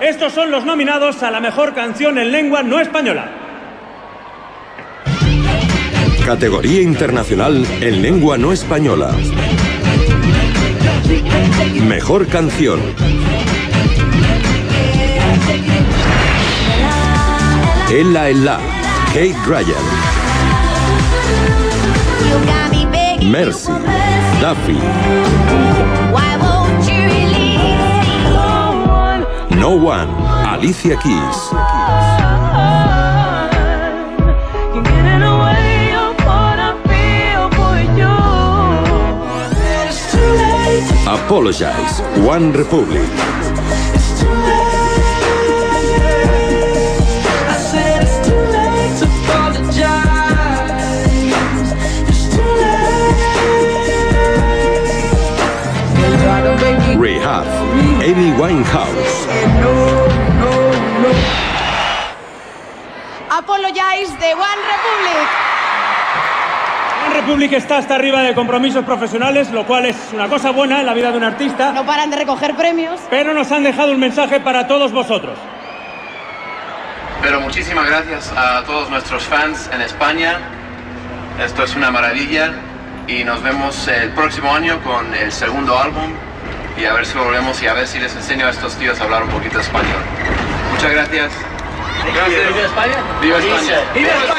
Estos son los nominados a la mejor canción en lengua no española. Categoría internacional en lengua no española. Mejor canción. Ella Ella, Kate Ryan. Mercy, Duffy. No One, Alicia Keys. Apologize, One Republic. Rehab, Amy Winehouse. Apologize de One Republic. One Republic está hasta arriba de compromisos profesionales, lo cual es una cosa buena en la vida de un artista, No paran de recoger premios. pero nos han dejado un mensaje para todos vosotros. Pero muchísimas gracias a todos nuestros fans en España. Esto es una maravilla y nos vemos el próximo año con el segundo álbum y a ver si volvemos y a ver si les enseño a estos tíos a hablar un poquito español. Muchas gracias. Gracias. Viva España. Viva España. Viva España.